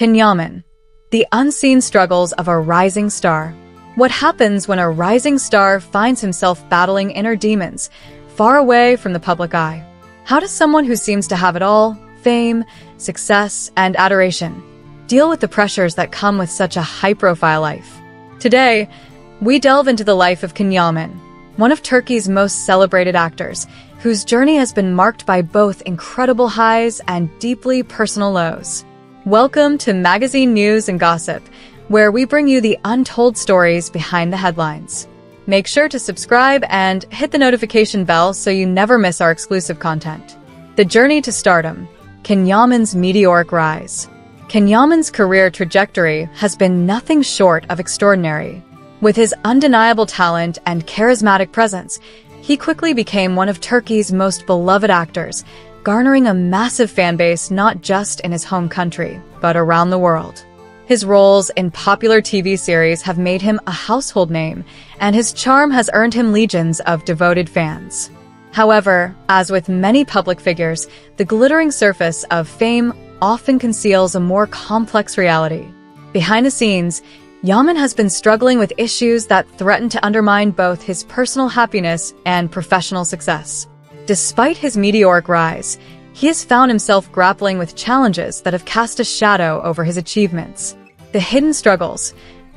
Can Yaman, the unseen struggles of a rising star. What happens when a rising star finds himself battling inner demons, far away from the public eye? How does someone who seems to have it all, fame, success, and adoration, deal with the pressures that come with such a high-profile life? Today, we delve into the life of Can Yaman, one of Turkey's most celebrated actors, whose journey has been marked by both incredible highs and deeply personal lows. Welcome to Magazine News and Gossip, where we bring you the untold stories behind the headlines. Make sure to subscribe and hit the notification bell so you never miss our exclusive content. The journey to stardom, Can Yaman's meteoric rise. Can Yaman's career trajectory has been nothing short of extraordinary. With his undeniable talent and charismatic presence, he quickly became one of Turkey's most beloved actors, garnering a massive fan base not just in his home country, but around the world. His roles in popular TV series have made him a household name, and his charm has earned him legions of devoted fans. However, as with many public figures, the glittering surface of fame often conceals a more complex reality. Behind the scenes, Yaman has been struggling with issues that threaten to undermine both his personal happiness and professional success. Despite his meteoric rise, he has found himself grappling with challenges that have cast a shadow over his achievements. The hidden struggles,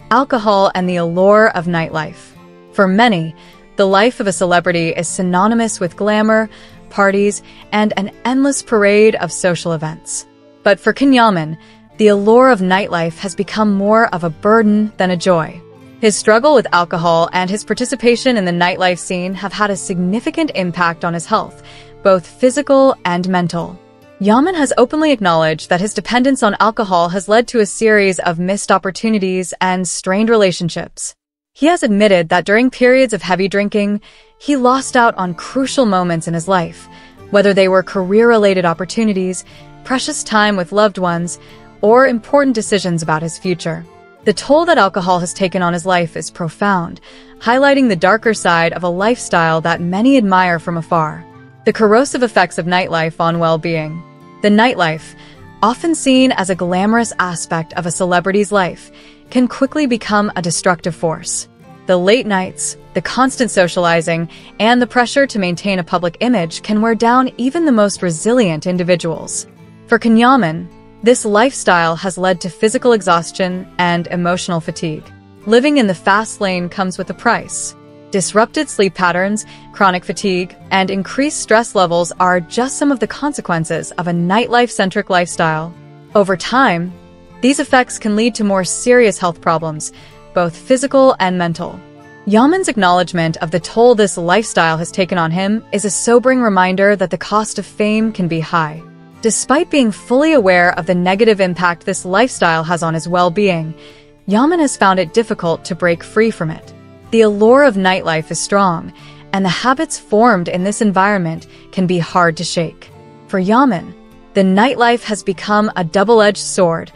alcohol, and the allure of nightlife. For many, the life of a celebrity is synonymous with glamour, parties, and an endless parade of social events. But for Can Yaman, the allure of nightlife has become more of a burden than a joy. His struggle with alcohol and his participation in the nightlife scene have had a significant impact on his health, both physical and mental. Yaman has openly acknowledged that his dependence on alcohol has led to a series of missed opportunities and strained relationships. He has admitted that during periods of heavy drinking, he lost out on crucial moments in his life, whether they were career-related opportunities, precious time with loved ones, or important decisions about his future. The toll that alcohol has taken on his life is profound, highlighting the darker side of a lifestyle that many admire from afar. The corrosive effects of nightlife on well-being. The nightlife, often seen as a glamorous aspect of a celebrity's life, can quickly become a destructive force. The late nights, the constant socializing, and the pressure to maintain a public image can wear down even the most resilient individuals. For Can Yaman, this lifestyle has led to physical exhaustion and emotional fatigue. Living in the fast lane comes with a price. Disrupted sleep patterns, chronic fatigue, and increased stress levels are just some of the consequences of a nightlife-centric lifestyle. Over time, these effects can lead to more serious health problems, both physical and mental. Yaman's acknowledgement of the toll this lifestyle has taken on him is a sobering reminder that the cost of fame can be high. Despite being fully aware of the negative impact this lifestyle has on his well-being, Yaman has found it difficult to break free from it. The allure of nightlife is strong, and the habits formed in this environment can be hard to shake. For Yaman, the nightlife has become a double-edged sword,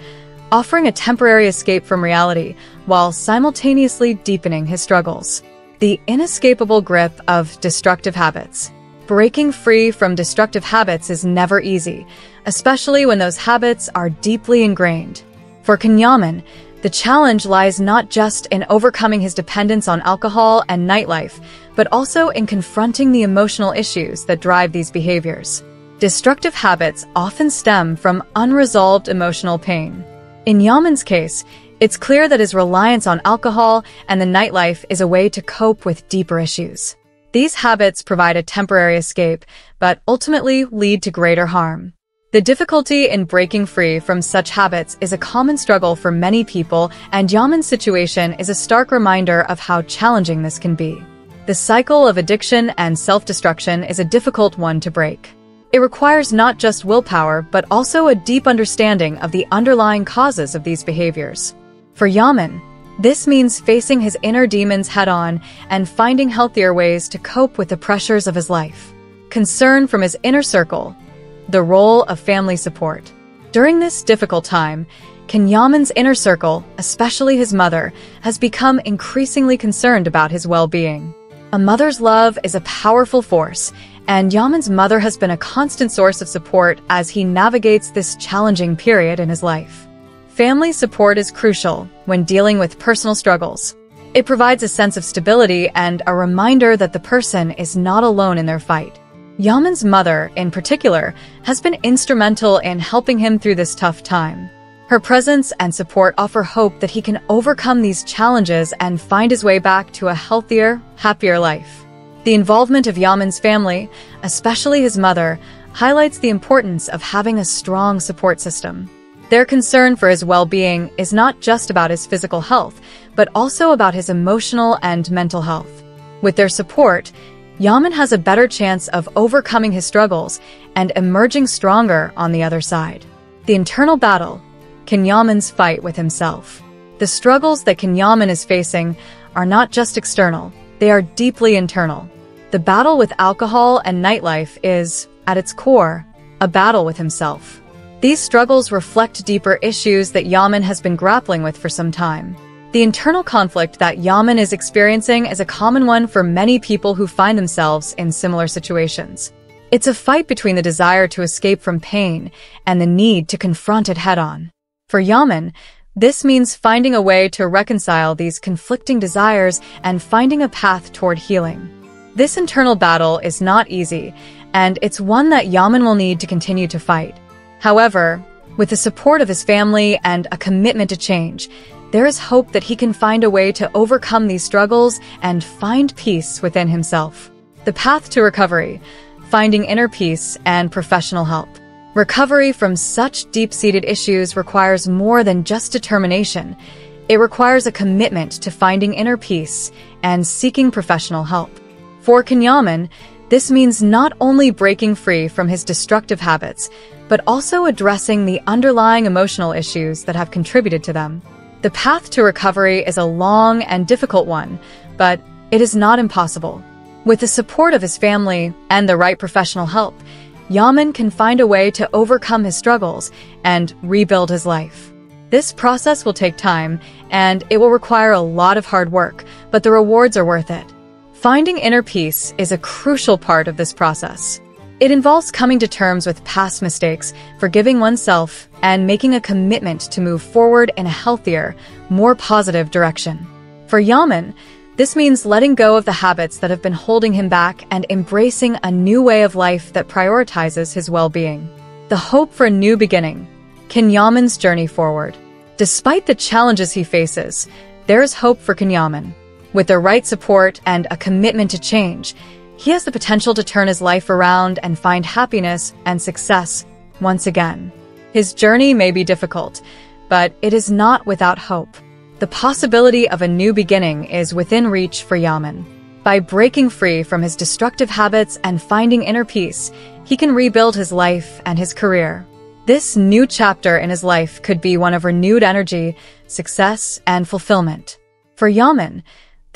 offering a temporary escape from reality while simultaneously deepening his struggles. The inescapable grip of destructive habits. Breaking free from destructive habits is never easy, especially when those habits are deeply ingrained. For Can Yaman, the challenge lies not just in overcoming his dependence on alcohol and nightlife, but also in confronting the emotional issues that drive these behaviors. Destructive habits often stem from unresolved emotional pain. In Yaman's case, it's clear that his reliance on alcohol and the nightlife is a way to cope with deeper issues. These habits provide a temporary escape, but ultimately lead to greater harm. The difficulty in breaking free from such habits is a common struggle for many people, and Yaman's situation is a stark reminder of how challenging this can be. The cycle of addiction and self-destruction is a difficult one to break. It requires not just willpower, but also a deep understanding of the underlying causes of these behaviors. For Yaman, this means facing his inner demons head on and finding healthier ways to cope with the pressures of his life. Concern from his inner circle, the role of family support. During this difficult time, Can Yaman's inner circle, especially his mother, has become increasingly concerned about his well-being. A mother's love is a powerful force, and Yaman's mother has been a constant source of support as he navigates this challenging period in his life. Family support is crucial when dealing with personal struggles. It provides a sense of stability and a reminder that the person is not alone in their fight. Yaman's mother, in particular, has been instrumental in helping him through this tough time. Her presence and support offer hope that he can overcome these challenges and find his way back to a healthier, happier life. The involvement of Yaman's family, especially his mother, highlights the importance of having a strong support system. Their concern for his well-being is not just about his physical health, but also about his emotional and mental health. With their support, Yaman has a better chance of overcoming his struggles and emerging stronger on the other side. The internal battle, Yaman's fight with himself. The struggles that Yaman is facing are not just external, they are deeply internal. The battle with alcohol and nightlife is, at its core, a battle with himself. These struggles reflect deeper issues that Yaman has been grappling with for some time. The internal conflict that Yaman is experiencing is a common one for many people who find themselves in similar situations. It's a fight between the desire to escape from pain and the need to confront it head-on. For Yaman, this means finding a way to reconcile these conflicting desires and finding a path toward healing. This internal battle is not easy, and it's one that Yaman will need to continue to fight. However, with the support of his family and a commitment to change, there is hope that he can find a way to overcome these struggles and find peace within himself. The path to recovery, finding inner peace and professional help. Recovery from such deep-seated issues requires more than just determination. It requires a commitment to finding inner peace and seeking professional help. For Can Yaman, this means not only breaking free from his destructive habits, but also addressing the underlying emotional issues that have contributed to them. The path to recovery is a long and difficult one, but it is not impossible. With the support of his family and the right professional help, Yaman can find a way to overcome his struggles and rebuild his life. This process will take time, and it will require a lot of hard work, but the rewards are worth it. Finding inner peace is a crucial part of this process. It involves coming to terms with past mistakes, forgiving oneself, and making a commitment to move forward in a healthier, more positive direction. For Yaman, this means letting go of the habits that have been holding him back and embracing a new way of life that prioritizes his well-being. The hope for a new beginning, Can Yaman's journey forward. Despite the challenges he faces, there is hope for Can Yaman. With the right support and a commitment to change, he has the potential to turn his life around and find happiness and success once again. His journey may be difficult, but it is not without hope. The possibility of a new beginning is within reach for Yaman. By breaking free from his destructive habits and finding inner peace, he can rebuild his life and his career. This new chapter in his life could be one of renewed energy, success, and fulfillment. For Yaman,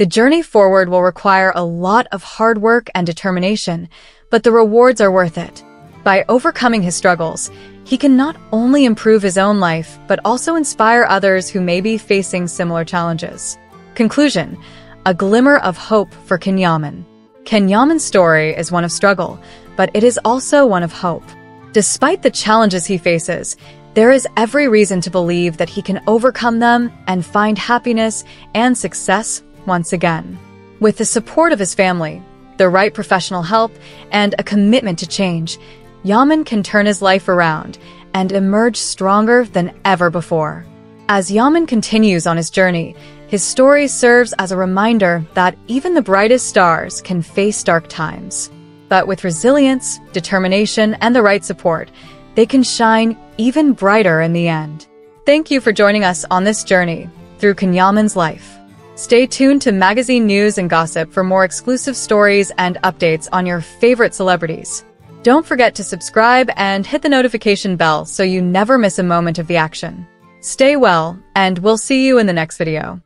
the journey forward will require a lot of hard work and determination, but the rewards are worth it. By overcoming his struggles, he can not only improve his own life, but also inspire others who may be facing similar challenges. Conclusion A glimmer of hope for Can Yaman. Kenyaman's story is one of struggle, but it is also one of hope. Despite the challenges he faces, there is every reason to believe that he can overcome them and find happiness and success once again. With the support of his family, the right professional help, and a commitment to change, Yaman can turn his life around and emerge stronger than ever before. As Yaman continues on his journey, his story serves as a reminder that even the brightest stars can face dark times. But with resilience, determination, and the right support, they can shine even brighter in the end. Thank you for joining us on this journey through Can Yaman's life. Stay tuned to magazine news and gossip for more exclusive stories and updates on your favorite celebrities. Don't forget to subscribe and hit the notification bell so you never miss a moment of the action. Stay well, and we'll see you in the next video.